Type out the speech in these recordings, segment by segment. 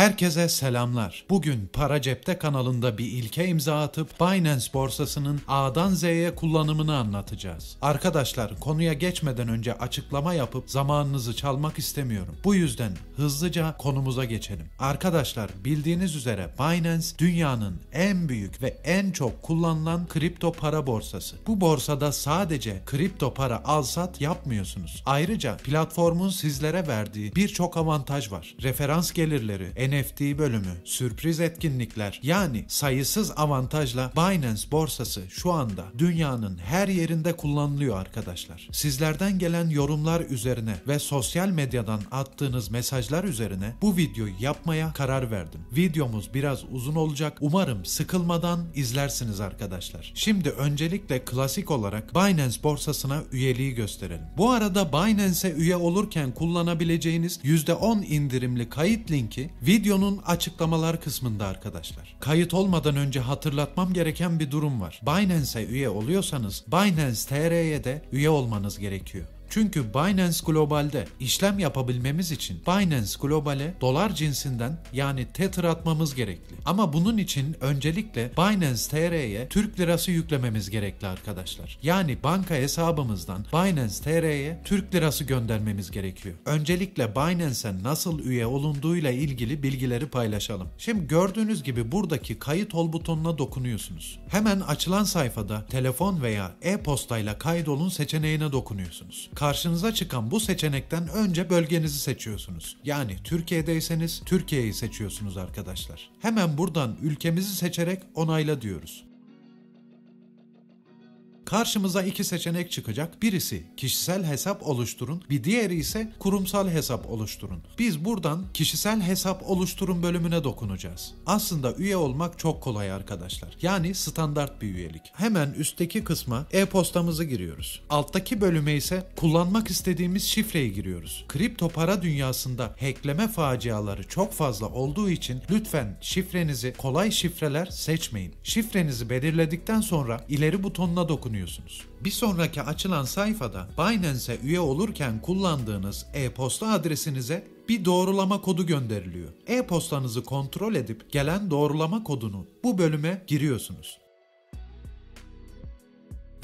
Herkese selamlar. Bugün Para Cepte kanalında bir ilke imza atıp Binance borsasının A'dan Z'ye kullanımını anlatacağız. Arkadaşlar konuya geçmeden önce açıklama yapıp zamanınızı çalmak istemiyorum. Bu yüzden hızlıca konumuza geçelim. Arkadaşlar bildiğiniz üzere Binance dünyanın en büyük ve en çok kullanılan kripto para borsası. Bu borsada sadece kripto para al sat yapmıyorsunuz. Ayrıca platformun sizlere verdiği birçok avantaj var. Referans gelirleri, NFT bölümü, sürpriz etkinlikler yani sayısız avantajla Binance borsası şu anda dünyanın her yerinde kullanılıyor arkadaşlar. Sizlerden gelen yorumlar üzerine ve sosyal medyadan attığınız mesajlar üzerine bu videoyu yapmaya karar verdim. Videomuz biraz uzun olacak. Umarım sıkılmadan izlersiniz arkadaşlar. Şimdi öncelikle klasik olarak Binance borsasına üyeliği gösterelim. Bu arada Binance'e üye olurken kullanabileceğiniz %10 indirimli kayıt linki videonun açıklamalar kısmında arkadaşlar. Kayıt olmadan önce hatırlatmam gereken bir durum var. Binance'e üye oluyorsanız Binance TR'ye de üye olmanız gerekiyor. Çünkü Binance Global'de işlem yapabilmemiz için Binance Global'e dolar cinsinden yani Tether atmamız gerekli. Ama bunun için öncelikle Binance TR'ye Türk lirası yüklememiz gerekli arkadaşlar. Yani banka hesabımızdan Binance TR'ye Türk lirası göndermemiz gerekiyor. Öncelikle Binance'e nasıl üye olunduğuyla ilgili bilgileri paylaşalım. Şimdi gördüğünüz gibi buradaki kayıt ol butonuna dokunuyorsunuz. Hemen açılan sayfada telefon veya e-postayla kaydolun seçeneğine dokunuyorsunuz. Karşınıza çıkan bu seçenekten önce bölgenizi seçiyorsunuz. Yani Türkiye'deyseniz Türkiye'yi seçiyorsunuz arkadaşlar. Hemen buradan ülkemizi seçerek onayla diyoruz. Karşımıza iki seçenek çıkacak. Birisi kişisel hesap oluşturun, bir diğeri ise kurumsal hesap oluşturun. Biz buradan kişisel hesap oluşturun bölümüne dokunacağız. Aslında üye olmak çok kolay arkadaşlar. Yani standart bir üyelik. Hemen üstteki kısma e-postamızı giriyoruz. Alttaki bölüme ise kullanmak istediğimiz şifreyi giriyoruz. Kripto para dünyasında hackleme faciaları çok fazla olduğu için lütfen şifrenizi kolay şifreler seçmeyin. Şifrenizi belirledikten sonra ileri butonuna dokunuyorsunuz. Bir sonraki açılan sayfada Binance'e üye olurken kullandığınız e-posta adresinize bir doğrulama kodu gönderiliyor. E-postanızı kontrol edip gelen doğrulama kodunu bu bölüme giriyorsunuz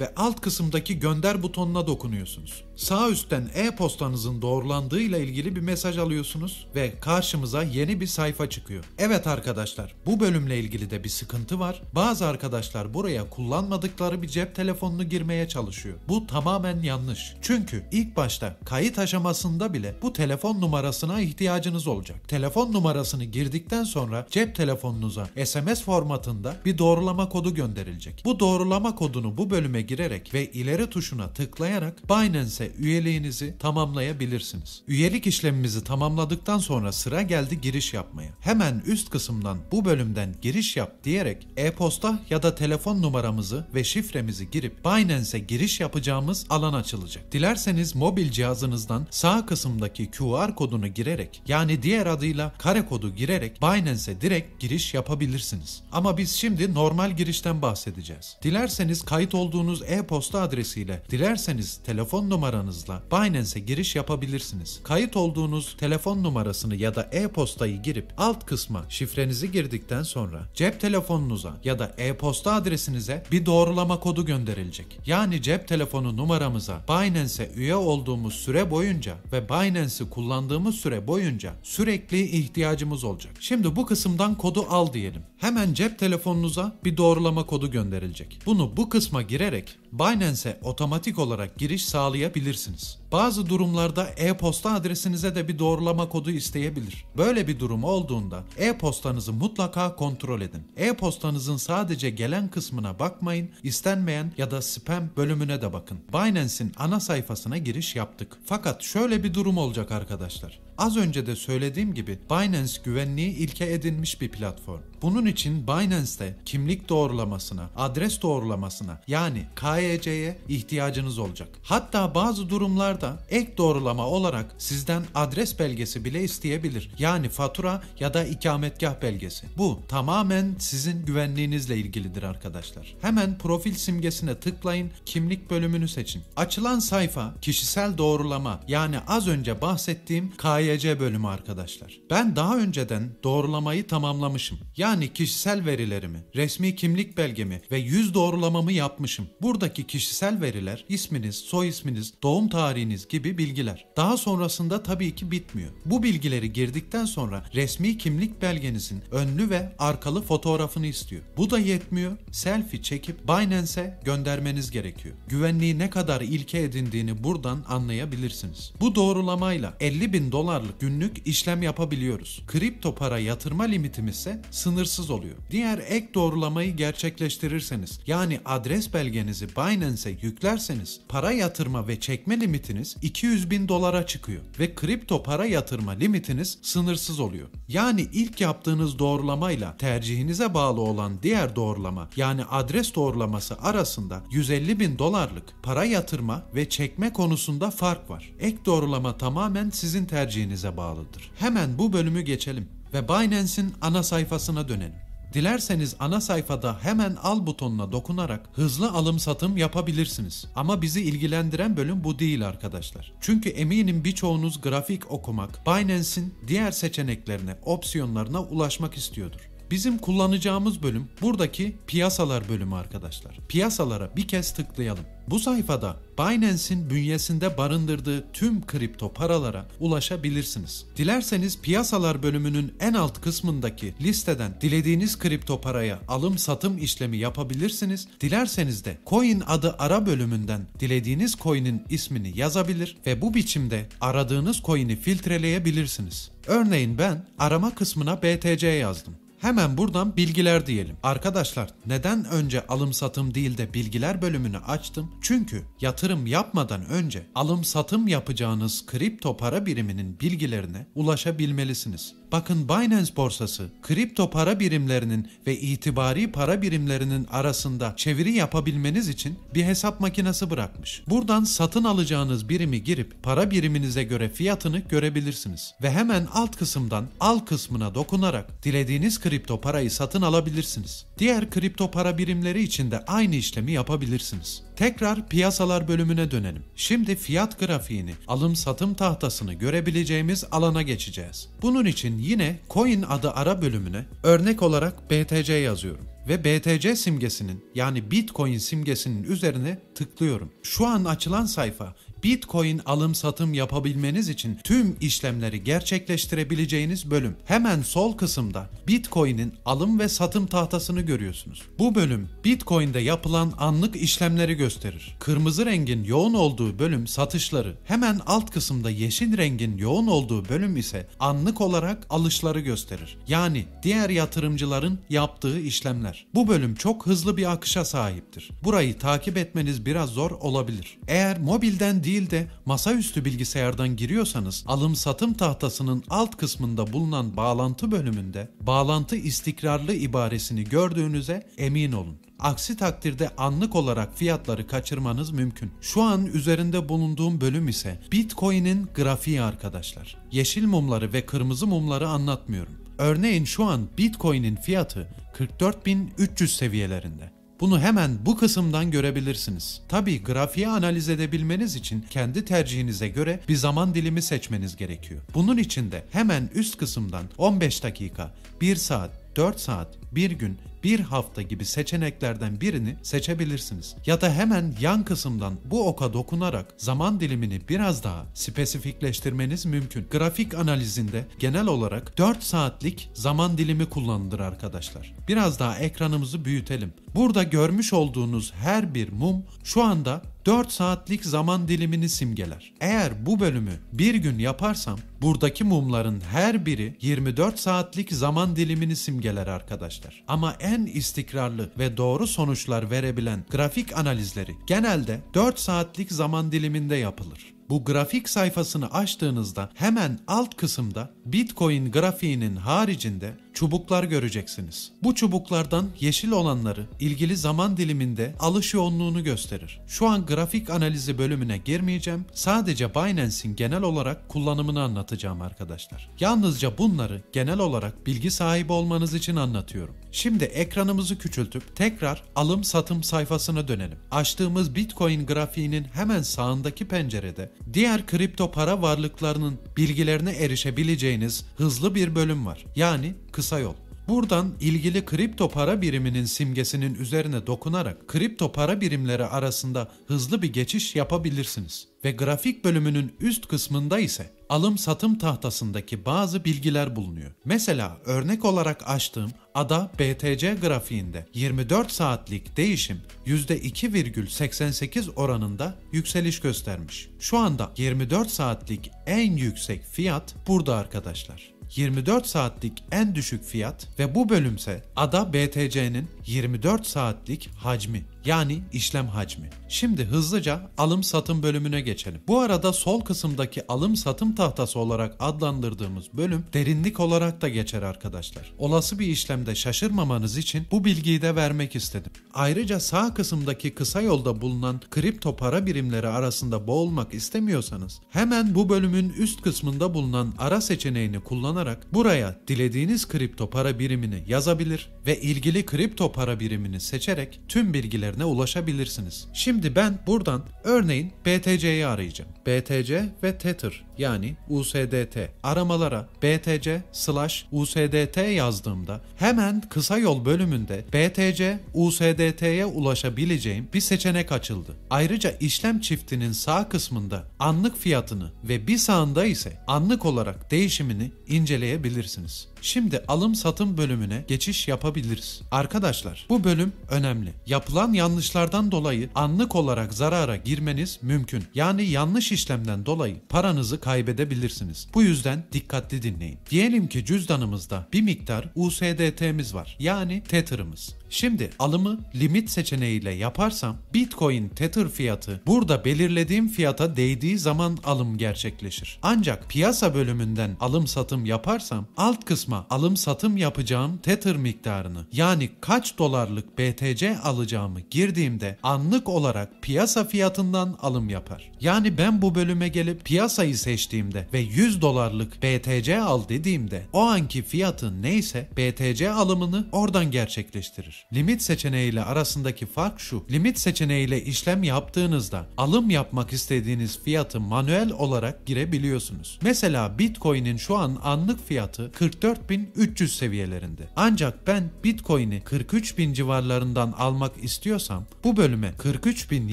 ve alt kısımdaki gönder butonuna dokunuyorsunuz. Sağ üstten e-postanızın doğrulandığı ile ilgili bir mesaj alıyorsunuz ve karşımıza yeni bir sayfa çıkıyor. Evet arkadaşlar, bu bölümle ilgili de bir sıkıntı var. Bazı arkadaşlar buraya kullanmadıkları bir cep telefonunu girmeye çalışıyor. Bu tamamen yanlış. Çünkü ilk başta kayıt aşamasında bile bu telefon numarasına ihtiyacınız olacak. Telefon numarasını girdikten sonra cep telefonunuza SMS formatında bir doğrulama kodu gönderilecek. Bu doğrulama kodunu bu bölüme girerek ve ileri tuşuna tıklayarak Binance'e üyeliğinizi tamamlayabilirsiniz. Üyelik işlemimizi tamamladıktan sonra sıra geldi giriş yapmaya. Hemen üst kısımdan bu bölümden giriş yap diyerek e-posta ya da telefon numaramızı ve şifremizi girip Binance'e giriş yapacağımız alan açılacak. Dilerseniz mobil cihazınızdan sağ kısımdaki QR kodunu girerek yani diğer adıyla kare kodu girerek Binance'e direkt giriş yapabilirsiniz. Ama biz şimdi normal girişten bahsedeceğiz. Dilerseniz kayıt olduğunuz e-posta adresiyle, dilerseniz telefon numaranızla Binance'e giriş yapabilirsiniz. Kayıt olduğunuz telefon numarasını ya da e-postayı girip alt kısma şifrenizi girdikten sonra cep telefonunuza ya da e-posta adresinize bir doğrulama kodu gönderilecek. Yani cep telefonu numaramıza Binance'e üye olduğumuz süre boyunca ve Binance'i kullandığımız süre boyunca sürekli ihtiyacımız olacak. Şimdi bu kısımdan kodu al diyelim. Hemen cep telefonunuza bir doğrulama kodu gönderilecek. Bunu bu kısma girerek Binance'e otomatik olarak giriş sağlayabilirsiniz. Bazı durumlarda e-posta adresinize de bir doğrulama kodu isteyebilir. Böyle bir durum olduğunda e-postanızı mutlaka kontrol edin. E-postanızın sadece gelen kısmına bakmayın, istenmeyen ya da spam bölümüne de bakın. Binance'in ana sayfasına giriş yaptık. Fakat şöyle bir durum olacak arkadaşlar. Az önce de söylediğim gibi Binance güvenliği ilke edinmiş bir platform. Bunun için Binance'te kimlik doğrulamasına, adres doğrulamasına yani KYC'ye ihtiyacınız olacak. Hatta bazı durumlarda da ek doğrulama olarak sizden adres belgesi bile isteyebilir. Yani fatura ya da ikametgah belgesi. Bu tamamen sizin güvenliğinizle ilgilidir arkadaşlar. Hemen profil simgesine tıklayın, kimlik bölümünü seçin. Açılan sayfa kişisel doğrulama yani az önce bahsettiğim KYC bölümü arkadaşlar. Ben daha önceden doğrulamayı tamamlamışım. Yani kişisel verilerimi, resmi kimlik belgemi ve yüz doğrulamamı yapmışım. Buradaki kişisel veriler isminiz, soy isminiz, doğum tarihiniz gibi bilgiler. Daha sonrasında tabii ki bitmiyor. Bu bilgileri girdikten sonra resmi kimlik belgenizin önlü ve arkalı fotoğrafını istiyor. Bu da yetmiyor. Selfie çekip Binance'e göndermeniz gerekiyor. Güvenliği ne kadar ilke edindiğini buradan anlayabilirsiniz. Bu doğrulamayla 50 bin dolarlık günlük işlem yapabiliyoruz. Kripto para yatırma limitimiz ise sınırsız oluyor. Diğer ek doğrulamayı gerçekleştirirseniz yani adres belgenizi Binance'e yüklerseniz para yatırma ve çekme limitiniz 200 bin dolara çıkıyor ve kripto para yatırma limitiniz sınırsız oluyor. Yani ilk yaptığınız doğrulamayla tercihinize bağlı olan diğer doğrulama yani adres doğrulaması arasında 150 bin dolarlık para yatırma ve çekme konusunda fark var. Ek doğrulama tamamen sizin tercihinize bağlıdır. Hemen bu bölümü geçelim ve Binance'in ana sayfasına dönelim. Dilerseniz ana sayfada hemen al butonuna dokunarak hızlı alım satım yapabilirsiniz. Ama bizi ilgilendiren bölüm bu değil arkadaşlar. Çünkü eminim birçoğunuz grafik okumak, Binance'in diğer seçeneklerine, opsiyonlarına ulaşmak istiyordur. Bizim kullanacağımız bölüm buradaki piyasalar bölümü arkadaşlar. Piyasalara bir kez tıklayalım. Bu sayfada Binance'in bünyesinde barındırdığı tüm kripto paralara ulaşabilirsiniz. Dilerseniz piyasalar bölümünün en alt kısmındaki listeden dilediğiniz kripto paraya alım satım işlemi yapabilirsiniz. Dilerseniz de coin adı ara bölümünden dilediğiniz coin'in ismini yazabilir ve bu biçimde aradığınız coin'i filtreleyebilirsiniz. Örneğin ben arama kısmına BTC yazdım. Hemen buradan bilgiler diyelim. Arkadaşlar neden önce alım satım değil de bilgiler bölümünü açtım? Çünkü yatırım yapmadan önce alım satım yapacağınız kripto para biriminin bilgilerine ulaşabilmelisiniz. Bakın Binance borsası kripto para birimlerinin ve itibari para birimlerinin arasında çeviri yapabilmeniz için bir hesap makinesi bırakmış. Buradan satın alacağınız birimi girip para biriminize göre fiyatını görebilirsiniz. Ve hemen alt kısımdan al kısmına dokunarak dilediğiniz kripto parayı satın alabilirsiniz. Diğer kripto para birimleri için de aynı işlemi yapabilirsiniz. Tekrar piyasalar bölümüne dönelim. Şimdi fiyat grafiğini, alım satım tahtasını görebileceğimiz alana geçeceğiz. Bunun için yine coin adı ara bölümüne örnek olarak BTC yazıyorum ve BTC simgesinin yani Bitcoin simgesinin üzerine tıklıyorum. Şu an açılan sayfa Bitcoin alım satım yapabilmeniz için tüm işlemleri gerçekleştirebileceğiniz bölüm. Hemen sol kısımda Bitcoin'in alım ve satım tahtasını görüyorsunuz. Bu bölüm Bitcoin'de yapılan anlık işlemleri gösterir. Kırmızı rengin yoğun olduğu bölüm satışları, hemen alt kısımda yeşil rengin yoğun olduğu bölüm ise anlık olarak alışları gösterir. Yani diğer yatırımcıların yaptığı işlemler. Bu bölüm çok hızlı bir akışa sahiptir. Burayı takip etmeniz biraz zor olabilir. Eğer mobilden değil de masaüstü bilgisayardan giriyorsanız alım satım tahtasının alt kısmında bulunan bağlantı bölümünde bağlantı istikrarlı ibaresini gördüğünüze emin olun. Aksi takdirde anlık olarak fiyatları kaçırmanız mümkün. Şu an üzerinde bulunduğum bölüm ise Bitcoin'in grafiği arkadaşlar. Yeşil mumları ve kırmızı mumları anlatmıyorum. Örneğin şu an Bitcoin'in fiyatı 44.300 seviyelerinde. Bunu hemen bu kısımdan görebilirsiniz. Tabi grafiği analiz edebilmeniz için kendi tercihinize göre bir zaman dilimi seçmeniz gerekiyor. Bunun için de hemen üst kısımdan 15 dakika, 1 saat, 4 saat, 1 gün, bir hafta gibi seçeneklerden birini seçebilirsiniz. Ya da hemen yan kısımdan bu oka dokunarak zaman dilimini biraz daha spesifikleştirmeniz mümkün. Grafik analizinde genel olarak 4 saatlik zaman dilimi kullanılır arkadaşlar. Biraz daha ekranımızı büyütelim. Burada görmüş olduğunuz her bir mum şu anda 4 saatlik zaman dilimini simgeler. Eğer bu bölümü bir gün yaparsam buradaki mumların her biri 24 saatlik zaman dilimini simgeler arkadaşlar. Ama en istikrarlı ve doğru sonuçlar verebilen grafik analizleri genelde 4 saatlik zaman diliminde yapılır. Bu grafik sayfasını açtığınızda hemen alt kısımda Bitcoin grafiğinin haricinde çubuklar göreceksiniz. Bu çubuklardan yeşil olanları ilgili zaman diliminde alış yoğunluğunu gösterir. Şu an grafik analizi bölümüne girmeyeceğim. Sadece Binance'in genel olarak kullanımını anlatacağım arkadaşlar. Yalnızca bunları genel olarak bilgi sahibi olmanız için anlatıyorum. Şimdi ekranımızı küçültüp tekrar alım satım sayfasına dönelim. Açtığımız Bitcoin grafiğinin hemen sağındaki pencerede diğer kripto para varlıklarının bilgilerine erişebileceğiniz hızlı bir bölüm var. Yani kısa yol. Buradan ilgili kripto para biriminin simgesinin üzerine dokunarak kripto para birimleri arasında hızlı bir geçiş yapabilirsiniz. Ve grafik bölümünün üst kısmında ise alım satım tahtasındaki bazı bilgiler bulunuyor. Mesela örnek olarak açtığım ADA BTC grafiğinde 24 saatlik değişim %2,88 oranında yükseliş göstermiş. Şu anda 24 saatlik en yüksek fiyat burada arkadaşlar. 24 saatlik en düşük fiyat ve bu bölümse ADA BTC'nin 24 saatlik hacmi yani işlem hacmi. Şimdi hızlıca alım satım bölümüne geçelim. Bu arada sol kısımdaki alım satım tahtası olarak adlandırdığımız bölüm derinlik olarak da geçer arkadaşlar. Olası bir işlemde şaşırmamanız için bu bilgiyi de vermek istedim. Ayrıca sağ kısımdaki kısa yolda bulunan kripto para birimleri arasında boğulmak istemiyorsanız hemen bu bölümün üst kısmında bulunan ara seçeneğini kullanarak buraya dilediğiniz kripto para birimini yazabilir ve ilgili kripto para birimini seçerek tüm bilgilerine ulaşabilirsiniz. Şimdi ben buradan örneğin BTC'yi arayacağım. BTC ve Tether yani USDT aramalara BTC slash USDT yazdığımda hemen kısa yol bölümünde BTC USDT'ye ulaşabileceğim bir seçenek açıldı. Ayrıca işlem çiftinin sağ kısmında anlık fiyatını ve bir sağında ise anlık olarak değişimini inceleyebilirsiniz. Şimdi alım satım bölümüne geçiş yapabiliriz. Arkadaşlar bu bölüm önemli. Yapılan yanlışlardan dolayı anlık olarak zarara girmeniz mümkün. Yani yanlış işlemden dolayı paranızı kaybedebilirsiniz. Bu yüzden dikkatli dinleyin. Diyelim ki cüzdanımızda bir miktar USDT'miz var. Yani Tether'ımız. Şimdi alımı limit seçeneğiyle yaparsam Bitcoin Tether fiyatı burada belirlediğim fiyata değdiği zaman alım gerçekleşir. Ancak piyasa bölümünden alım satım yaparsam alt kısma alım satım yapacağım Tether miktarını yani kaç dolarlık BTC alacağımı girdiğimde anlık olarak piyasa fiyatından alım yapar. Yani ben bu bölüme gelip piyasayı seçtiğimde ve 100 dolarlık BTC al dediğimde o anki fiyatı neyse BTC alımını oradan gerçekleştirir. Limit seçeneğiyle arasındaki fark şu. Limit seçeneğiyle işlem yaptığınızda alım yapmak istediğiniz fiyatı manuel olarak girebiliyorsunuz. Mesela Bitcoin'in şu an anlık fiyatı 44.300 seviyelerinde. Ancak ben Bitcoin'i 43.000 civarlarından almak istiyorsam bu bölüme 43.000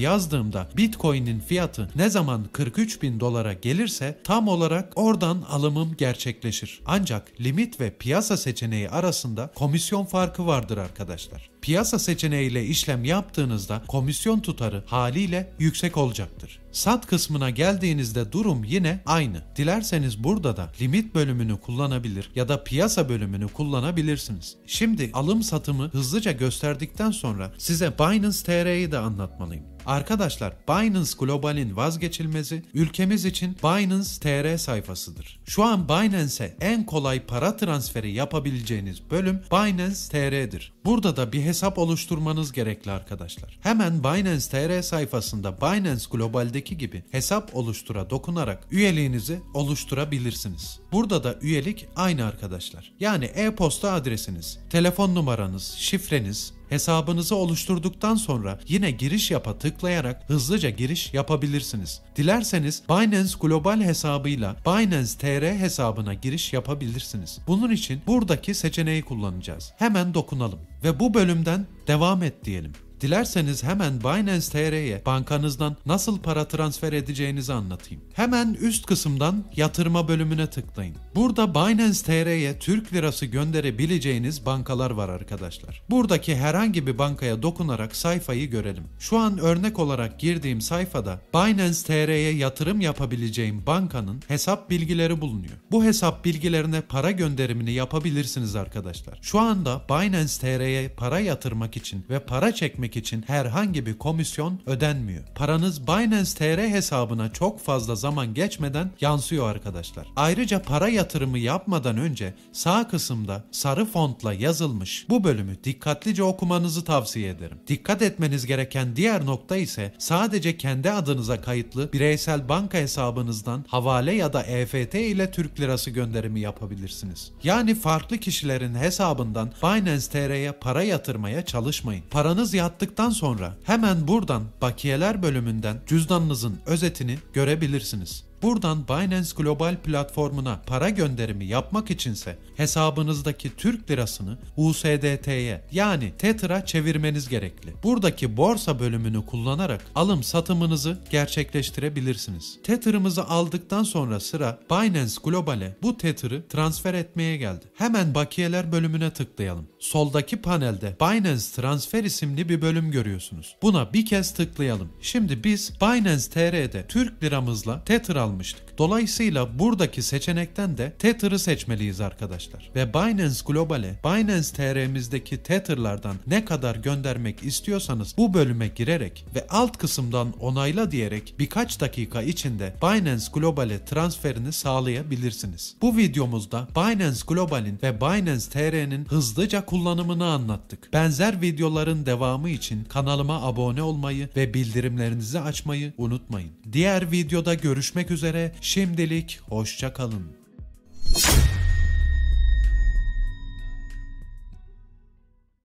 yazdığımda Bitcoin'in fiyatı ne zaman 43.000 dolara gelirse tam olarak oradan alımım gerçekleşir. Ancak limit ve piyasa seçeneği arasında komisyon farkı vardır arkadaşlar arkadaşlar. Piyasa seçeneğiyle işlem yaptığınızda komisyon tutarı haliyle yüksek olacaktır. Sat kısmına geldiğinizde durum yine aynı. Dilerseniz burada da limit bölümünü kullanabilir ya da piyasa bölümünü kullanabilirsiniz. Şimdi alım satımı hızlıca gösterdikten sonra size Binance TR'yi de anlatmalıyım. Arkadaşlar Binance Global'in vazgeçilmezi ülkemiz için Binance TR sayfasıdır. Şu an Binance'e en kolay para transferi yapabileceğiniz bölüm Binance TR'dir. Burada da bir hesap oluşturmanız gerekli arkadaşlar. Hemen Binance TR sayfasında Binance Global'deki gibi hesap oluştura dokunarak üyeliğinizi oluşturabilirsiniz. Burada da üyelik aynı arkadaşlar. Yani e-posta adresiniz, telefon numaranız, şifreniz, Hesabınızı oluşturduktan sonra yine giriş yapa tıklayarak hızlıca giriş yapabilirsiniz. Dilerseniz Binance Global hesabıyla Binance TR hesabına giriş yapabilirsiniz. Bunun için buradaki seçeneği kullanacağız. Hemen dokunalım ve bu bölümden devam et diyelim. Dilerseniz hemen Binance TR'ye bankanızdan nasıl para transfer edeceğinizi anlatayım. Hemen üst kısımdan yatırma bölümüne tıklayın. Burada Binance TR'ye Türk lirası gönderebileceğiniz bankalar var arkadaşlar. Buradaki herhangi bir bankaya dokunarak sayfayı görelim. Şu an örnek olarak girdiğim sayfada Binance TR'ye yatırım yapabileceğim bankanın hesap bilgileri bulunuyor. Bu hesap bilgilerine para gönderimini yapabilirsiniz arkadaşlar. Şu anda Binance TR'ye para yatırmak için ve para çekmek etmek için herhangi bir komisyon ödenmiyor. Paranız Binance TR hesabına çok fazla zaman geçmeden yansıyor arkadaşlar. Ayrıca para yatırımı yapmadan önce sağ kısımda sarı fontla yazılmış bu bölümü dikkatlice okumanızı tavsiye ederim. Dikkat etmeniz gereken diğer nokta ise sadece kendi adınıza kayıtlı bireysel banka hesabınızdan havale ya da EFT ile Türk lirası gönderimi yapabilirsiniz. Yani farklı kişilerin hesabından Binance TR'ye para yatırmaya çalışmayın. Paranız yattıktan sonra hemen buradan bakiyeler bölümünden cüzdanınızın özetini görebilirsiniz. Buradan Binance Global platformuna para gönderimi yapmak içinse hesabınızdaki Türk lirasını USDT'ye yani Tether'a çevirmeniz gerekli. Buradaki borsa bölümünü kullanarak alım satımınızı gerçekleştirebilirsiniz. Tether'ımızı aldıktan sonra sıra Binance Global'e bu Tether'ı transfer etmeye geldi. Hemen bakiyeler bölümüne tıklayalım. Soldaki panelde Binance Transfer isimli bir bölüm görüyorsunuz. Buna bir kez tıklayalım. Şimdi biz Binance TR'de Türk liramızla Tether almıştık. Dolayısıyla buradaki seçenekten de Tether'ı seçmeliyiz arkadaşlar. Ve Binance Global'e Binance TR'mizdeki Tether'lardan ne kadar göndermek istiyorsanız bu bölüme girerek ve alt kısımdan onayla diyerek birkaç dakika içinde Binance Global'e transferini sağlayabilirsiniz. Bu videomuzda Binance Global'in ve Binance TR'nin hızlıca kullanımını anlattık. Benzer videoların devamı için kanalıma abone olmayı ve bildirimlerinizi açmayı unutmayın. Diğer videoda görüşmek üzere. Şimdilik hoşça kalın.